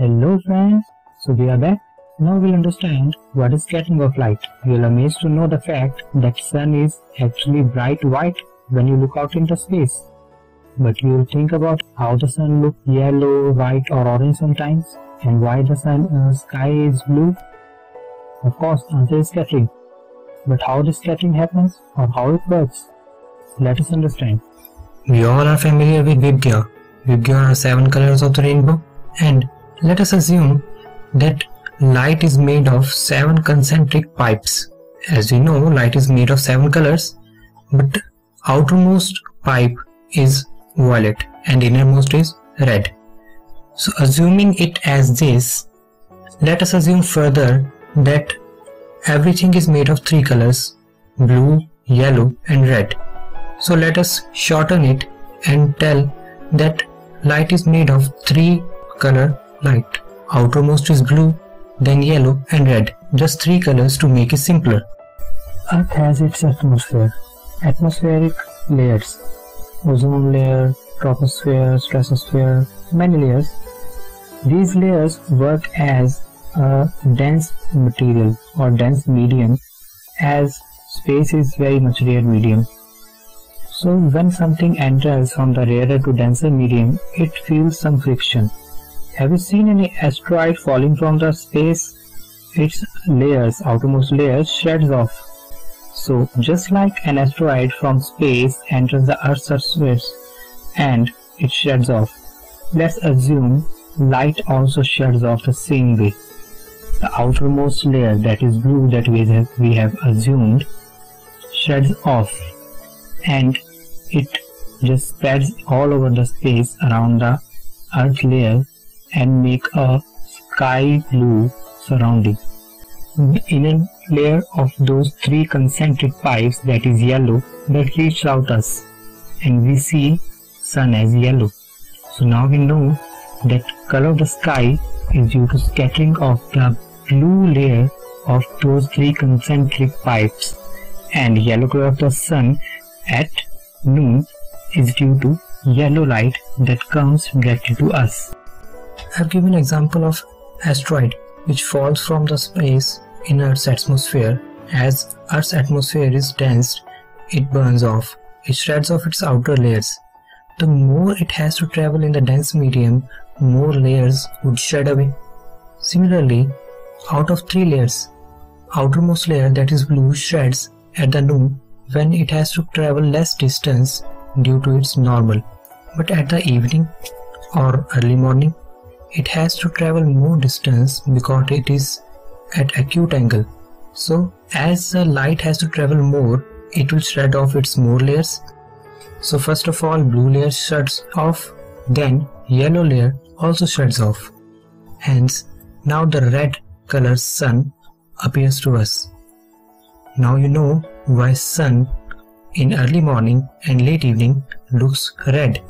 Hello friends, so we are back. Now we'll understand what is scattering of light. You'll amazed to know the fact that sun is actually bright white when you look out into space. But you'll think about how the sun looks yellow, white or orange sometimes and why the sun uh, sky is blue. Of course, answer is scattering. But how this scattering happens or how it works? Let us understand. We all are familiar with Vibgyor. Vibgyor are seven colors of the rainbow and let us assume that light is made of seven concentric pipes. As we know, light is made of seven colors, but outermost pipe is violet and innermost is red. So assuming it as this, let us assume further that everything is made of three colors, blue, yellow and red. So let us shorten it and tell that light is made of three color light. Outermost is blue, then yellow and red. Just three colors to make it simpler. Earth has its atmosphere, atmospheric layers, ozone layer, troposphere, stratosphere, many layers. These layers work as a dense material or dense medium as space is very much rare medium so when something enters from the rarer to denser medium, it feels some friction. Have you seen any asteroid falling from the space? Its layers, outermost layers, shreds off. So just like an asteroid from space enters the Earth's surface and it shreds off, let's assume light also sheds off the same way. The outermost layer that is blue that we have, we have assumed shreds off and it just spreads all over the space around the earth layer and make a sky blue surrounding. The inner layer of those three concentric pipes that is yellow that reaches out us and we see sun as yellow. So now we know that color of the sky is due to scattering of the blue layer of those three concentric pipes and yellow color of the sun at noon is due to yellow light that comes directly to us. I've given an example of asteroid which falls from the space in Earth's atmosphere. As Earth's atmosphere is dense, it burns off. It shreds off its outer layers. The more it has to travel in the dense medium, more layers would shed away. Similarly, out of three layers, outermost layer that is blue shreds at the noon when it has to travel less distance due to its normal. But at the evening or early morning, it has to travel more distance because it is at acute angle. So as the light has to travel more, it will shred off its more layers. So first of all blue layer shuts off, then yellow layer also shuts off. Hence now the red color sun appears to us. Now you know why sun in early morning and late evening looks red.